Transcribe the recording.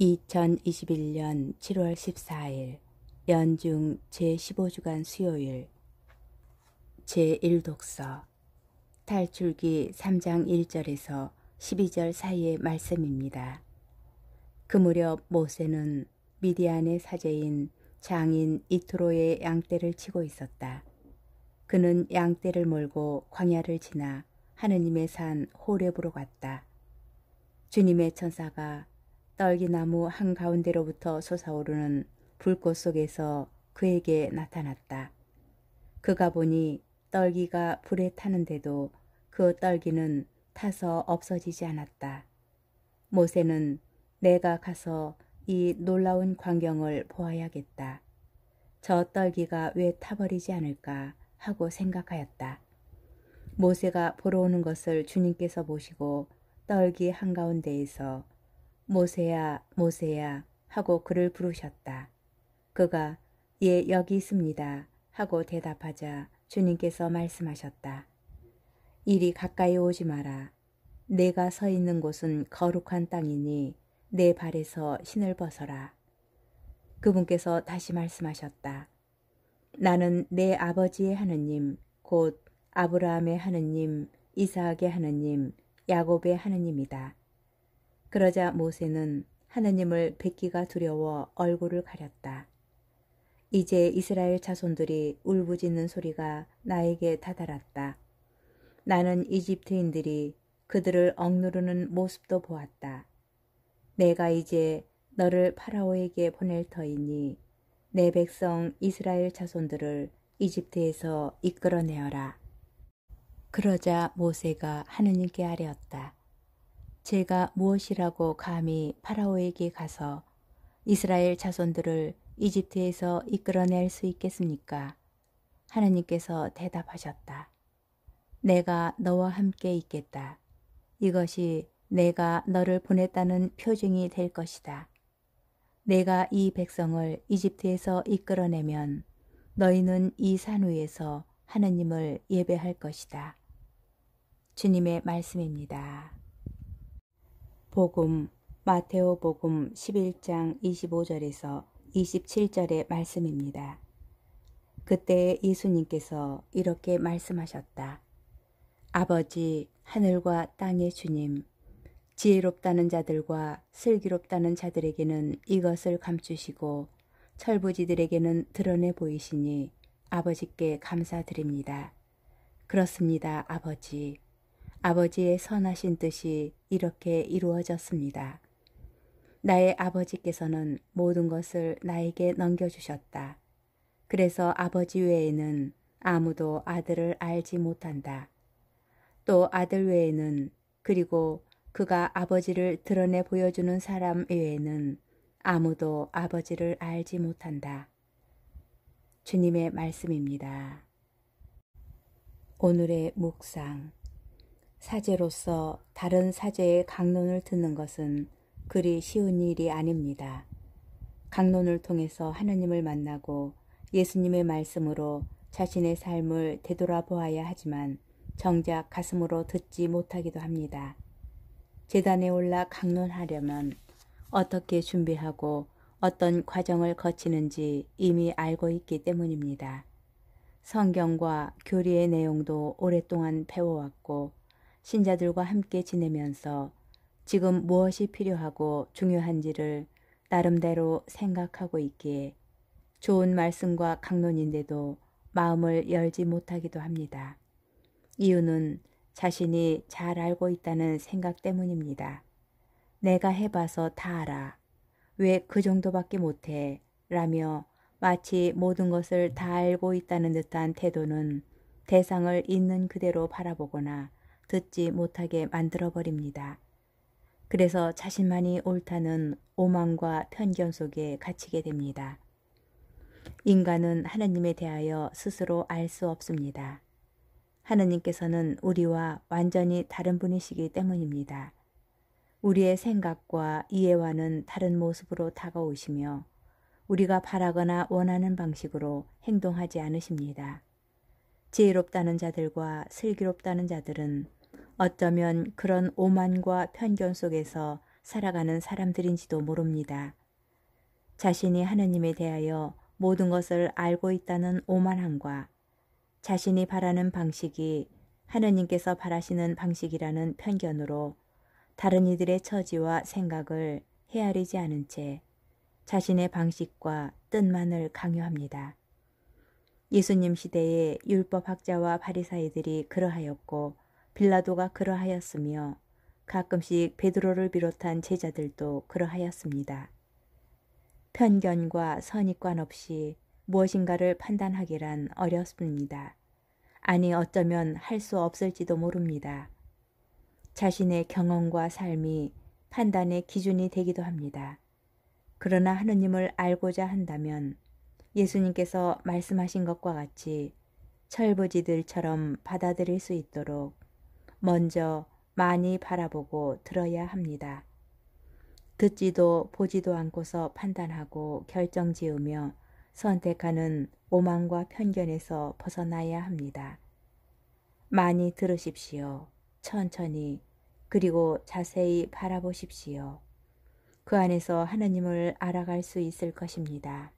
2021년 7월 14일 연중 제15주간 수요일 제1독서 탈출기 3장 1절에서 12절 사이의 말씀입니다. 그 무렵 모세는 미디안의 사제인 장인 이트로의 양떼를 치고 있었다. 그는 양떼를 몰고 광야를 지나 하느님의 산 호렙으로 갔다. 주님의 천사가 떨기나무 한가운데로부터 솟아오르는 불꽃 속에서 그에게 나타났다. 그가 보니 떨기가 불에 타는데도 그 떨기는 타서 없어지지 않았다. 모세는 내가 가서 이 놀라운 광경을 보아야겠다. 저 떨기가 왜 타버리지 않을까 하고 생각하였다. 모세가 보러 오는 것을 주님께서 보시고 떨기 한가운데에서 모세야, 모세야 하고 그를 부르셨다. 그가 예, 여기 있습니다. 하고 대답하자 주님께서 말씀하셨다. 이리 가까이 오지 마라. 내가 서 있는 곳은 거룩한 땅이니 내 발에서 신을 벗어라. 그분께서 다시 말씀하셨다. 나는 내 아버지의 하느님, 곧 아브라함의 하느님, 이삭의 하느님, 야곱의 하느님이다. 그러자 모세는 하느님을 뵙기가 두려워 얼굴을 가렸다. 이제 이스라엘 자손들이 울부짖는 소리가 나에게 다다랐다. 나는 이집트인들이 그들을 억누르는 모습도 보았다. 내가 이제 너를 파라오에게 보낼 터이니 내 백성 이스라엘 자손들을 이집트에서 이끌어내어라. 그러자 모세가 하느님께 아뢰었다. 제가 무엇이라고 감히 파라오에게 가서 이스라엘 자손들을 이집트에서 이끌어낼 수 있겠습니까? 하나님께서 대답하셨다. 내가 너와 함께 있겠다. 이것이 내가 너를 보냈다는 표징이 될 것이다. 내가 이 백성을 이집트에서 이끌어내면 너희는 이 산 위에서 하느님을 예배할 것이다. 주님의 말씀입니다. 복음 마테오 복음 11장 25절에서 27절의 말씀입니다. 그때 예수님께서 이렇게 말씀하셨다. 아버지 하늘과 땅의 주님 지혜롭다는 자들과 슬기롭다는 자들에게는 이것을 감추시고 철부지들에게는 드러내 보이시니 아버지께 감사드립니다. 그렇습니다, 아버지. 아버지의 선하신 뜻이 이렇게 이루어졌습니다. 나의 아버지께서는 모든 것을 나에게 넘겨주셨다. 그래서 아버지 외에는 아무도 아들을 알지 못한다. 또 아들 외에는 그리고 그가 아버지를 드러내 보여주는 사람 외에는 아무도 아버지를 알지 못한다. 주님의 말씀입니다. 오늘의 묵상 사제로서 다른 사제의 강론을 듣는 것은 그리 쉬운 일이 아닙니다. 강론을 통해서 하느님을 만나고 예수님의 말씀으로 자신의 삶을 되돌아보아야 하지만 정작 가슴으로 듣지 못하기도 합니다. 재단에 올라 강론하려면 어떻게 준비하고 어떤 과정을 거치는지 이미 알고 있기 때문입니다. 성경과 교리의 내용도 오랫동안 배워왔고 신자들과 함께 지내면서 지금 무엇이 필요하고 중요한지를 나름대로 생각하고 있기에 좋은 말씀과 강론인데도 마음을 열지 못하기도 합니다. 이유는 자신이 잘 알고 있다는 생각 때문입니다. 내가 해봐서 다 알아. 왜 그 정도밖에 못해? 라며 마치 모든 것을 다 알고 있다는 듯한 태도는 대상을 있는 그대로 바라보거나 듣지 못하게 만들어버립니다. 그래서 자신만이 옳다는 오만과 편견 속에 갇히게 됩니다. 인간은 하나님에 대하여 스스로 알 수 없습니다. 하나님께서는 우리와 완전히 다른 분이시기 때문입니다. 우리의 생각과 이해와는 다른 모습으로 다가오시며 우리가 바라거나 원하는 방식으로 행동하지 않으십니다. 지혜롭다는 자들과 슬기롭다는 자들은 어쩌면 그런 오만과 편견 속에서 살아가는 사람들인지도 모릅니다. 자신이 하느님에 대하여 모든 것을 알고 있다는 오만함과 자신이 바라는 방식이 하느님께서 바라시는 방식이라는 편견으로 다른 이들의 처지와 생각을 헤아리지 않은 채 자신의 방식과 뜻만을 강요합니다. 예수님 시대에 율법학자와 바리사이들이 그러하였고 빌라도가 그러하였으며 가끔씩 베드로를 비롯한 제자들도 그러하였습니다. 편견과 선입관 없이 무엇인가를 판단하기란 어렵습니다. 아니 어쩌면 할 수 없을지도 모릅니다. 자신의 경험과 삶이 판단의 기준이 되기도 합니다. 그러나 하느님을 알고자 한다면 예수님께서 말씀하신 것과 같이 철부지들처럼 받아들일 수 있도록 먼저 많이 바라보고 들어야 합니다. 듣지도 보지도 않고서 판단하고 결정 지으며 선택하는 오만과 편견에서 벗어나야 합니다. 많이 들으십시오. 천천히 그리고 자세히 바라보십시오. 그 안에서 하느님을 알아갈 수 있을 것입니다.